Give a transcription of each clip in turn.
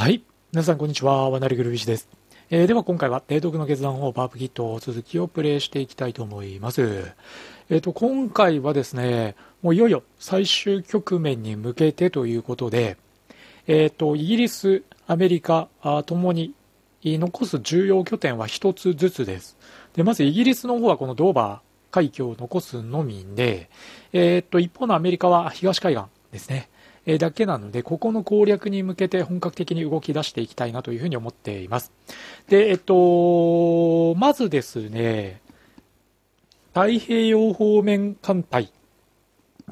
はい。皆さん、こんにちは。ワナリグルビシです。えーでは、今回は、提督の決断をパープキット続きをプレイしていきたいと思います。えっ、と、今回はですね、もういよいよ最終局面に向けてということで、えっ、と、イギリス、アメリカともに残す重要拠点は一つずつです。で、まずイギリスの方はこのドーバー海峡を残すのみで、えっ、と、一方のアメリカは東海岸ですね。えだけなので、ここの攻略に向けて本格的に動き出していきたいなというふうに思っています。で、えっと、まずですね、太平洋方面艦隊、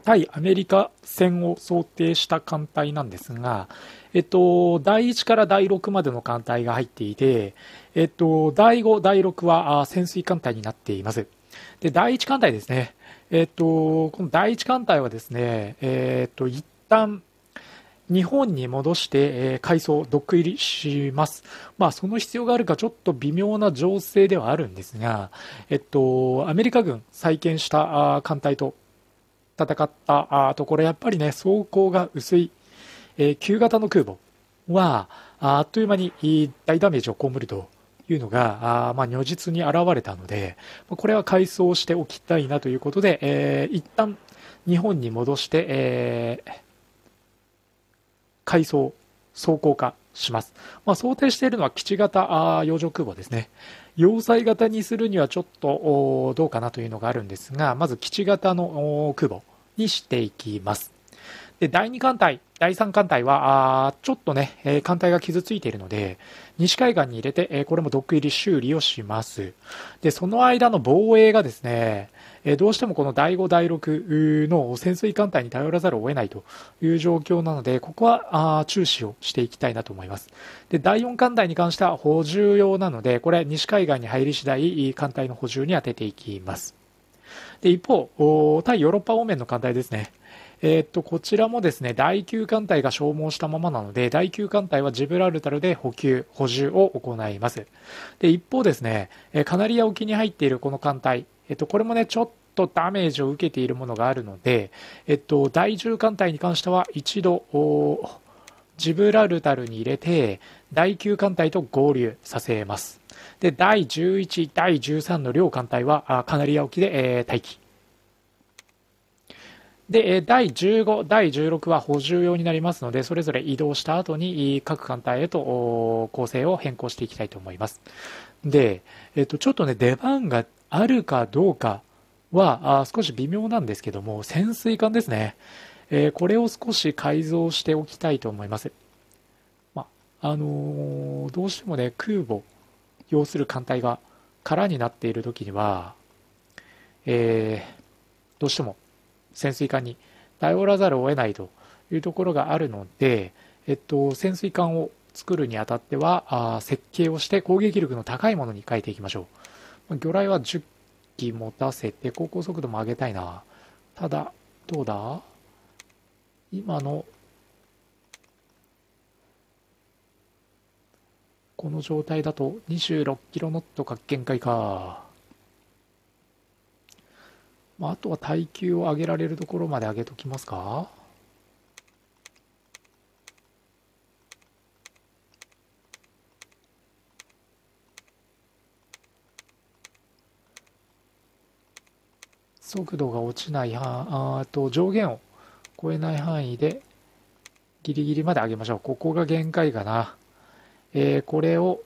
対アメリカ戦を想定した艦隊なんですが、えっと、第1から第6までの艦隊が入っていて、えっと、第5、第6はあ潜水艦隊になっています。で、第1艦隊ですね。えっと、この第1艦隊はですね、えっと、一旦、日本に戻して、えー改装、ドック入りします。まあ、その必要があるかちょっと微妙な情勢ではあるんですが、えっと、アメリカ軍再建した艦隊と戦ったあところ、やっぱりね、装甲が薄い、えー旧型の空母は、あっという間に大ダメージを被るというのが、あまあ、如実に現れたので、これは改装しておきたいなということで、えー一旦日本に戻して、えー改装、装甲化します。まあ、想定しているのは基地型あ洋上空母ですね。要塞型にするにはちょっとどうかなというのがあるんですが、まず基地型の空母にしていきます。で、第2艦隊、第3艦隊は、あちょっとね、えー艦隊が傷ついているので、西海岸に入れて、えーこれもドック入り修理をします。で、その間の防衛がですね、えーどうしてもこの第5、第6の潜水艦隊に頼らざるを得ないという状況なので、ここはあ注視をしていきたいなと思います。で、第4艦隊に関しては補充用なので、これ西海岸に入り次第、艦隊の補充に当てていきます。で、一方、対ヨーロッパ方面の艦隊ですね。えーっと、こちらもですね、第9艦隊が消耗したままなので、第9艦隊はジブラルタルで補給、補充を行います。で、一方ですね、えカナリア沖に入っているこの艦隊、えっと、これもね、ちょっとダメージを受けているものがあるので、えっと、第10艦隊に関しては一度、ジブラルタルに入れて、第9艦隊と合流させます。で、第11、第13の両艦隊は、あカナリア沖で、えー待機。で、え第15、第16は補充用になりますので、それぞれ移動した後に各艦隊へと構成を変更していきたいと思います。で、えっと、ちょっとね、出番があるかどうかは、少し微妙なんですけども、潜水艦ですね。えーこれを少し改造しておきたいと思います。まあ、のーどうしてもね、空母、要する艦隊が空になっている時には、えーどうしても潜水艦に頼らざるを得ないというところがあるので、えっと、潜水艦を作るにあたっては、あ設計をして攻撃力の高いものに変えていきましょう。魚雷は10機持たせて、航行速度も上げたいな。ただ、どうだ？今の、この状態だと26キロノットが限界か。まあ、あとは耐久を上げられるところまで上げときますか？速度が落ちない範あと上限を超えない範囲でギリギリまで上げましょう。ここが限界かな。えーこれを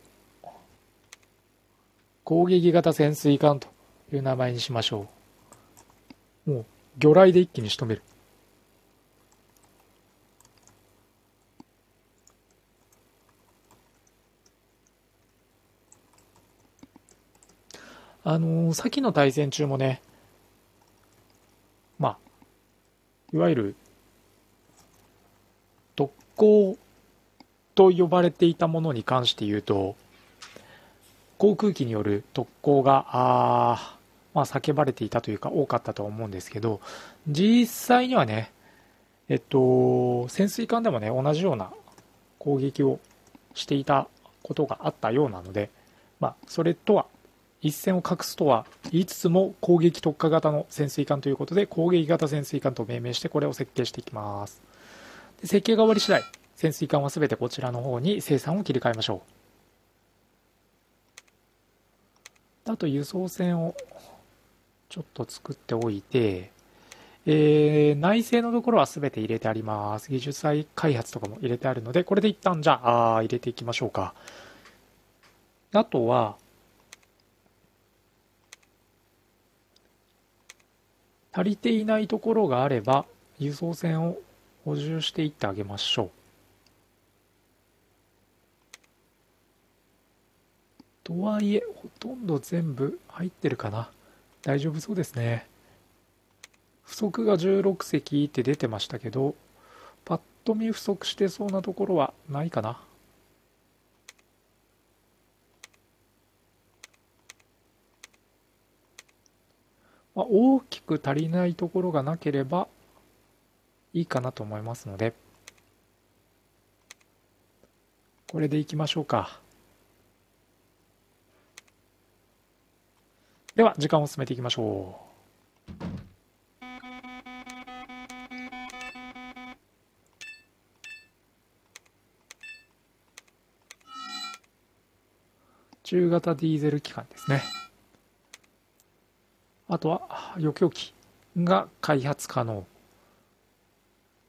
攻撃型潜水艦という名前にしましょう。もう魚雷で一気に仕留める。あのー先の対戦中もね、まあ、いわゆる特攻と呼ばれていたものに関して言うと、航空機による特攻が、あまあ、叫ばれていたというか多かったと思うんですけど、実際にはね、えっと、潜水艦でもね、同じような攻撃をしていたことがあったようなので、まあ、それとは一線を画すとは言いつつも攻撃特化型の潜水艦ということで攻撃型潜水艦と命名してこれを設計していきますで設計が終わり次第潜水艦はすべてこちらの方に生産を切り替えましょう。あと輸送船をちょっと作っておいて、えー、内政のところは全て入れてあります。技術再開発とかも入れてあるので、これで一旦じゃ、あ入れていきましょうか。あとは、足りていないところがあれば、輸送船を補充していってあげましょう。とはいえ、ほとんど全部入ってるかな。大丈夫そうですね。不足が16隻って出てましたけど、パッと見不足してそうなところはないかな。まあ、大きく足りないところがなければいいかなと思いますので、これでいきましょうか。では、時間を進めていきましょう。中型ディーゼル機関ですね。あとは、余興機が開発可能。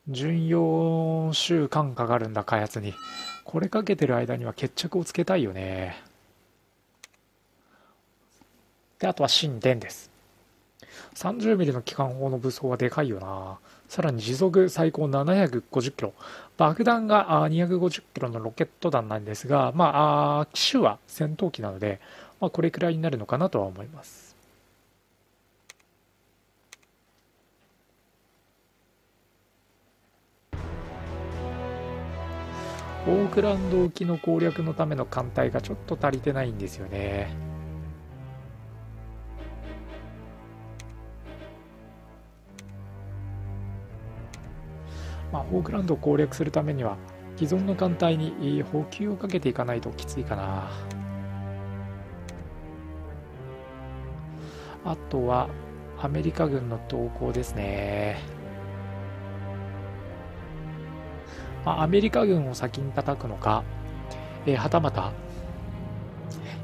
順4週間かかるんだ、開発に。これかけてる間には決着をつけたいよね。で、あとは神殿です。30ミリの機関砲の武装はでかいよな。さらに時速最高750キロ。爆弾が250キロのロケット弾なんですが、まあ、機種は戦闘機なので、まあ、これくらいになるのかなとは思います。オークランド沖の攻略のための艦隊がちょっと足りてないんですよね。まあ、ホークランドを攻略するためには既存の艦隊に補給をかけていかないときついかなあとはアメリカ軍の動向ですね、まあ、アメリカ軍を先に叩くのか、えー、はたまた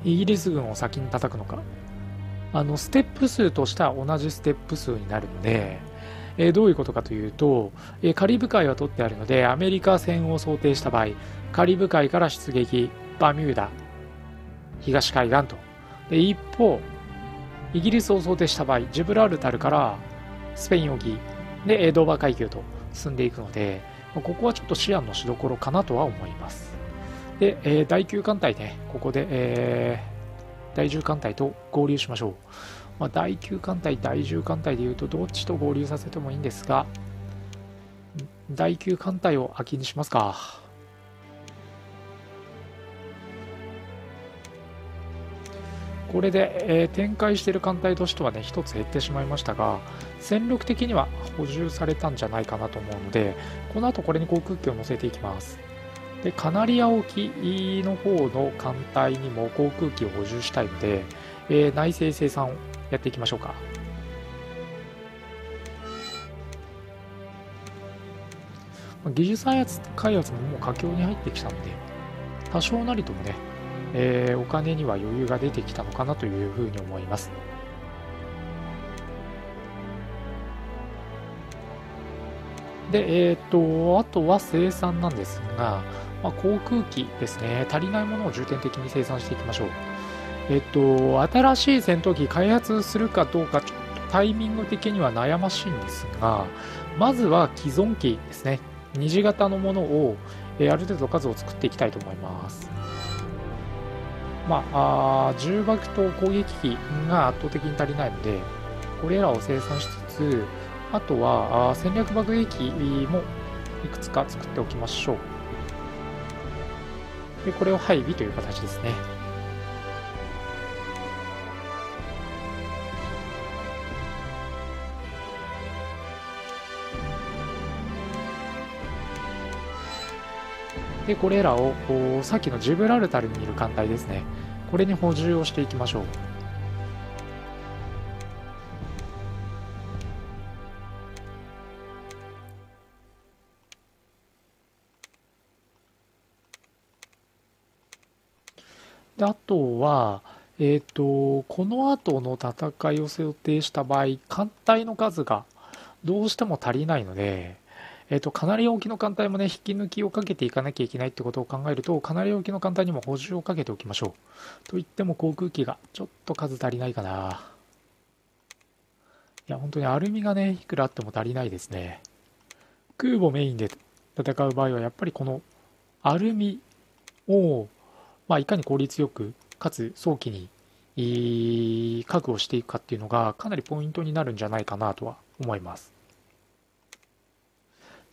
イギリス軍を先に叩くのかあのステップ数としては同じステップ数になるのでえどういうことかというと、えカリブ海は取ってあるので、アメリカ戦を想定した場合、カリブ海から出撃、バミューダ、東海岸と。で一方、イギリスを想定した場合、ジブラルタルからスペイン沖でドーバー海峡と進んでいくので、ここはちょっと思案のしどころかなとは思います。で、えー、第9艦隊ね、ここで、えー、第10艦隊と合流しましょう。まあ、第9艦隊、第10艦隊でいうとどっちと合流させてもいいんですが、第9艦隊を空きにしますか。これで、えー、展開している艦隊としてはね、1つ減ってしまいましたが、戦力的には補充されたんじゃないかなと思うので、この後これに航空機を乗せていきます。で、カナリア沖の方の艦隊にも航空機を補充したいので、えー、内政生産をやっていきましょうか。技術開発開発ももう佳境に入ってきたので、多少なりともね、えー、お金には余裕が出てきたのかなというふうに思います。で、え、ー、と、あとは生産なんですが、まあ、航空機ですね、足りないものを重点的に生産していきましょう。えっと、新しい戦闘機開発するかどうか、ちょっとタイミング的には悩ましいんですが、まずは既存機ですね、二次型のものを、えある程度数を作っていきたいと思います。まあ、あ重爆と攻撃機が圧倒的に足りないので、これらを生産しつつ、あとはあ戦略爆撃機もいくつか作っておきましょう。でこれを配備という形ですね。でこれらをさっきのジブラルタルにいる艦隊ですね。これに補充をしていきましょう。であとは、えーと、とこの後の戦いを想定した場合艦隊の数がどうしても足りないのでえっ、ー、と、かなり大きの艦隊もね、引き抜きをかけていかなきゃいけないってことを考えると、かなり大きの艦隊にも補充をかけておきましょう。と言っても航空機がちょっと数足りないかな。いや、本当にアルミがね、いくらあっても足りないですね。空母メインで戦う場合は、やっぱりこのアルミを、まあ、いかに効率よく、かつ早期に確保していくかっていうのがかなりポイントになるんじゃないかなとは思います。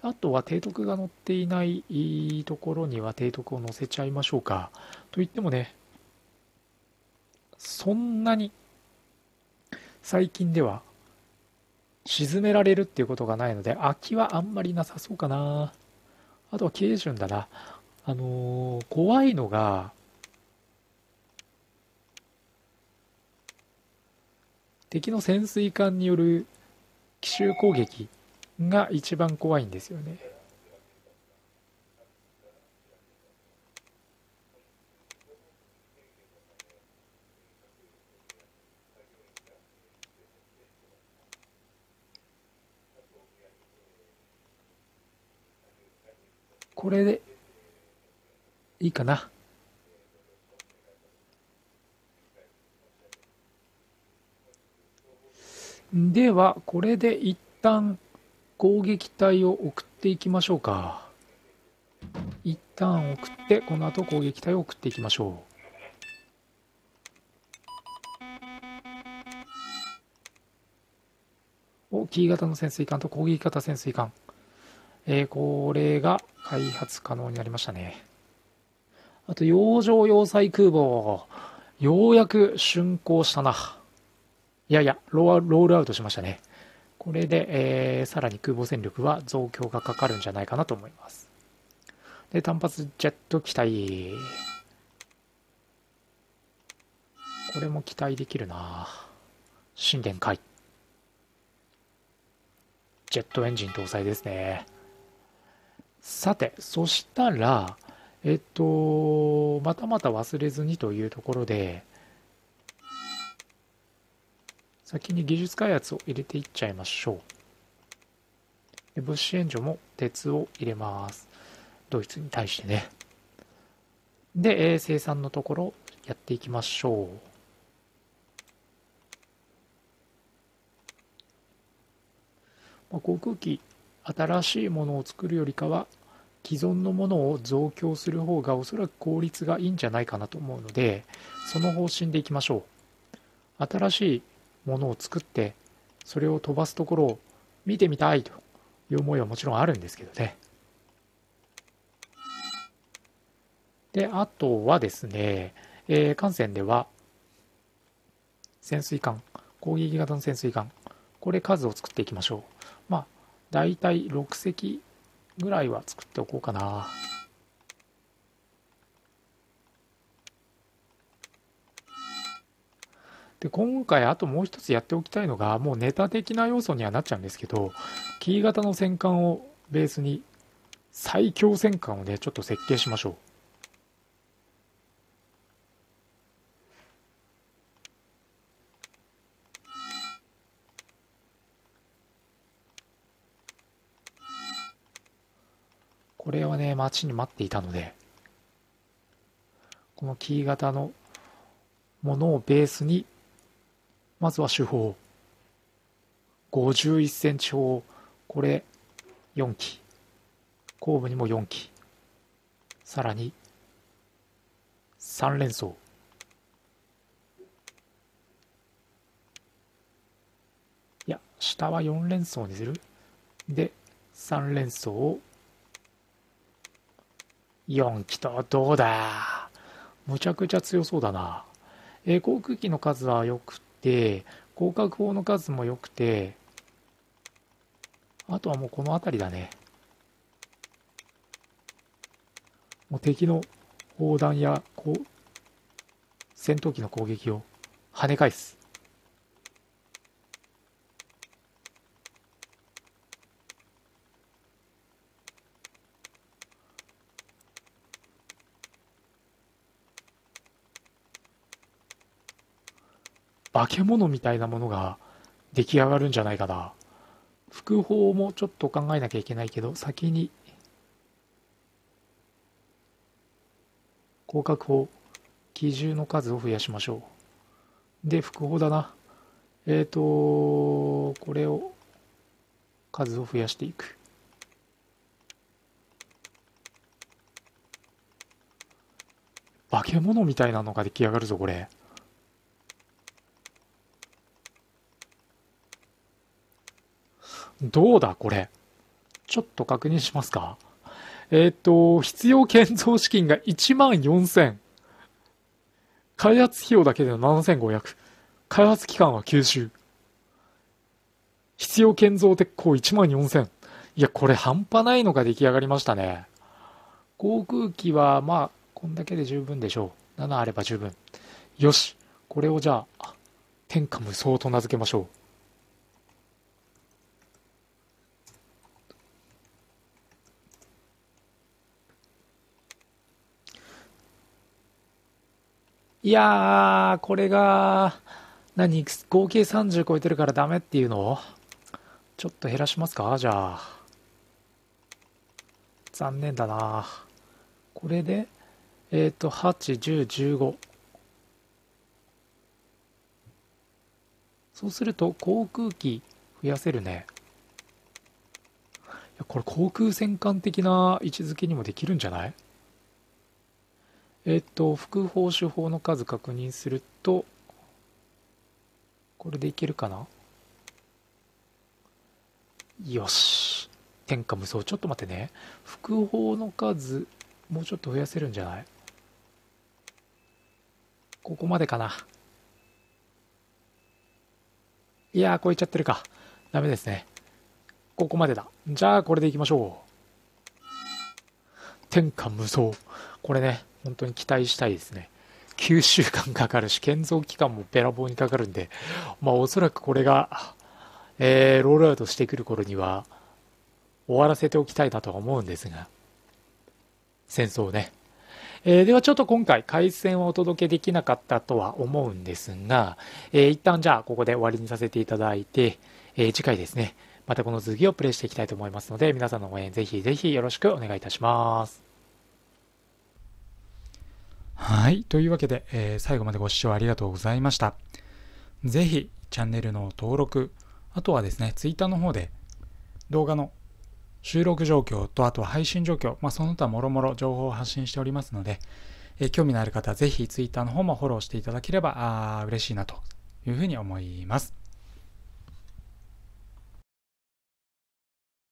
あとは提督が載っていないところには提督を載せちゃいましょうか。といってもね、そんなに最近では沈められるっていうことがないので、空きはあんまりなさそうかな。あとは軽順だな。あのー、怖いのが、敵の潜水艦による奇襲攻撃が一番怖いんですよね。これでいいかな。では、これで一旦攻撃隊を送っていきましょうか。一旦送って、この後攻撃隊を送っていきましょう。お、キー型の潜水艦と攻撃型潜水艦。えー、これが開発可能になりましたね。あと、洋上要塞空母。ようやく竣工したな。いやいや、ロールアウトしましたね。これで、えー、さらに空母戦力は増強がかかるんじゃないかなと思います。で、単発ジェット機体。これも期待できるな神殿海。ジェットエンジン搭載ですね。さて、そしたら、えっと、またまた忘れずにというところで、先に技術開発を入れていっちゃいましょう。物資援助も鉄を入れます。ドイツに対してね。で、えー、生産のところやっていきましょう。まあ、航空機、新しいものを作るよりかは、既存のものを増強する方がおそらく効率がいいんじゃないかなと思うので、その方針でいきましょう。新しいものを作ってそれを飛ばすところを見てみたいという思いはもちろんあるんですけどね。で、あとはですね、えー、艦船では潜水艦、攻撃型の潜水艦、これ数を作っていきましょう。まあ、大体6隻ぐらいは作っておこうかな。で今回あともう一つやっておきたいのがもうネタ的な要素にはなっちゃうんですけどキー型の戦艦をベースに最強戦艦をねちょっと設計しましょう。これはね待ちに待っていたのでこのキー型のものをベースにまずは手法。51センチ砲。これ、4機。後部にも4機。さらに、3連装。いや、下は4連装にする。で、3連装を4機と、どうだむちゃくちゃ強そうだな。えー、航空機の数はよくて、広角砲の数も良くて、あとはもうこの辺りだね。もう敵の砲弾やこう戦闘機の攻撃を跳ね返す。化け物みたいなものが出来上がるんじゃないかな。複法もちょっと考えなきゃいけないけど、先に、広角法、基準の数を増やしましょう。で、複法だな。えっ、ー、と、これを、数を増やしていく。化け物みたいなのが出来上がるぞ、これ。どうだ、これ？ちょっと確認しますか？えっ、ー、と、必要建造資金が1万4000。開発費用だけで7500。開発期間は9週。必要建造鉄鋼1万4000。いや、これ半端ないのが出来上がりましたね。航空機は、まあ、こんだけで十分でしょう。7あれば十分。よし。これをじゃあ、天下無双と名付けましょう。いやー、これが、何、合計30超えてるからダメっていうの？ちょっと減らしますか？じゃあ。残念だな。これで、えっ、ー、と、8、10、15。そうすると、航空機増やせるね。いや、これ航空戦艦的な位置づけにもできるんじゃない？えっ、ー、と、副報酬法の数確認すると、これでいけるかな？よし。天下無双。ちょっと待ってね。複法の数、もうちょっと増やせるんじゃない？ここまでかな。いやー、超えちゃってるか。ダメですね。ここまでだ。じゃあ、これでいきましょう。天下無双。これね、本当に期待したいですね。9週間かかるし、建造期間もべらぼうにかかるんで、まあおそらくこれが、えー、ロールアウトしてくる頃には、終わらせておきたいなとは思うんですが、戦争ね。えー、ではちょっと今回回線をお届けできなかったとは思うんですが、えー、一旦じゃあここで終わりにさせていただいて、えー、次回ですね、またこの続きをプレイしていきたいと思いますので、皆さんの応援ぜひぜひよろしくお願いいたします。はい。というわけで、えー、最後までご視聴ありがとうございました。ぜひ、チャンネルの登録、あとはですね、Twitter の方で動画の収録状況と、あとは配信状況、まあ、その他もろもろ情報を発信しておりますので、えー、興味のある方はぜひ Twitter の方もフォローしていただければあ嬉しいなというふうに思います。